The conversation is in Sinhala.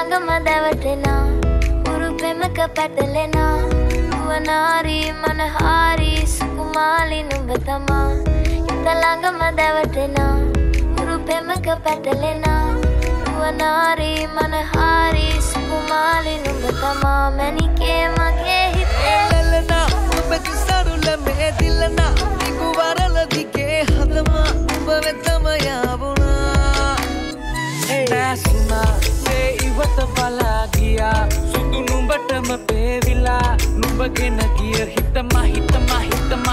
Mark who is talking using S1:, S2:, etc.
S1: ළඟම දැවටෙනා උරු පෙමක පැටලෙනා නුවනාරී මනහාරී සුකුමාලි නුඹ තමා හිත ළඟම දැවටෙනා උරු පෙමක පැටලෙනා නුවනාරී මනහාරී සුකුමාලි නුඹ තමා මැනිකේ මගේ හිතේ
S2: ලෙලනා ඔබති සරුල මේ දිල්ලනා
S3: ගියා. සුදු නුඹටම පේවිලා. නුඹගෙන ගිය හිතම හිතම හිතම හිතමා